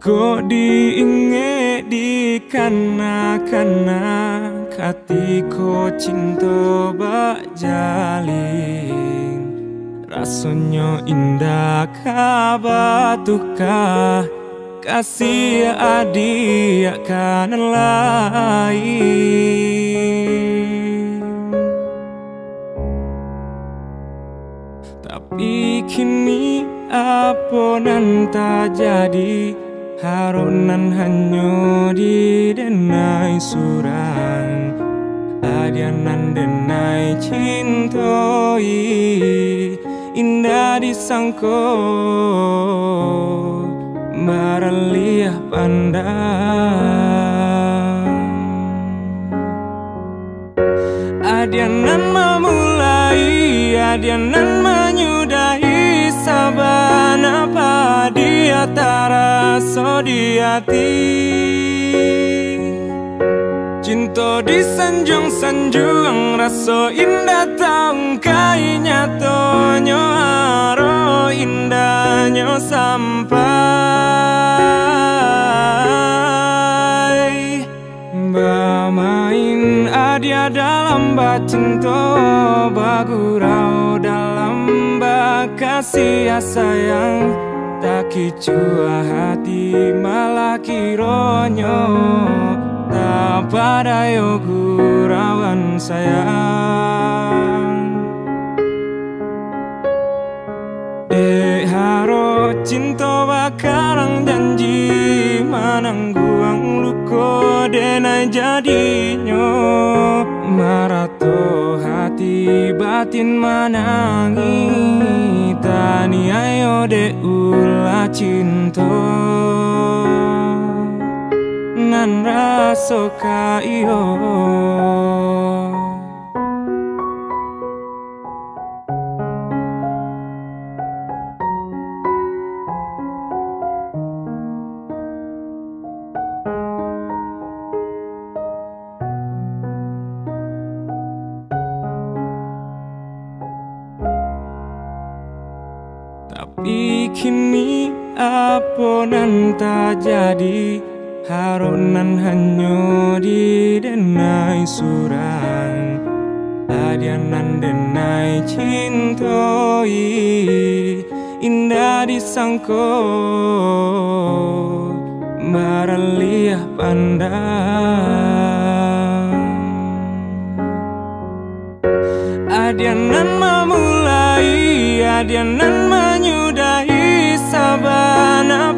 Kok diinge di kana-kana Katiko cinta bak jalin Rasanya indah kabatuka Kasih adik kan lain. Tapi kini apa Harunan hanyo di denai surang Adianan denai cintoi Indah disangko. Maraliah pandang. Adianan memulai Adianan menyudahi dia rasa di hati Cinta di sanjung-sanjung Rasa indah tahu kai nyatonya Aro indahnya sampai. Bermain adia dalam bacinta Bagurau dalam bakasih sayang Tak kicua hati malah kironyo Tak pada yo gurawan sayang. Eh haro cinta bakarang janji. Manangguang luko denai jadinya. Marato hati batin manangi Tani ayo de ula cinta. Nan raso ka Tapi kini apa nan tak jadi Harunan hanya di denai surang. Adianan denai cintoi Indah disangko. Maraliah pandang. Adianan memulai Adianan menyudahi Sabana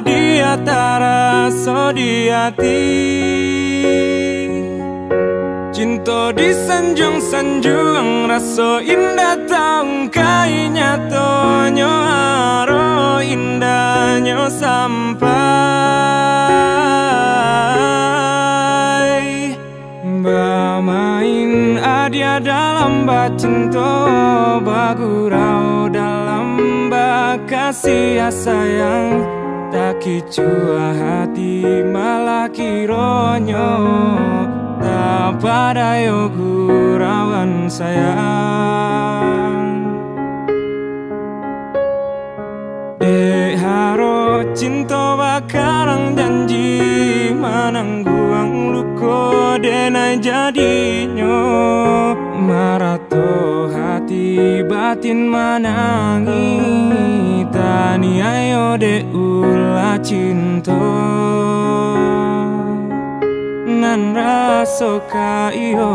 dia rasa di hati. Cinta di sanjung-sanjung Rasa indah tahu kai nyatonya Aro indahnya sampai dalam bacinta Bagurau dalam bakasih sayang Tak kicua hati malah kironyo Tak pada yo gurawan sayang. Dek haro cinta bakarang janji Manangguang luko denai jadinya batin manangi Tani ayo de ula cinta. Nan raso ka iyo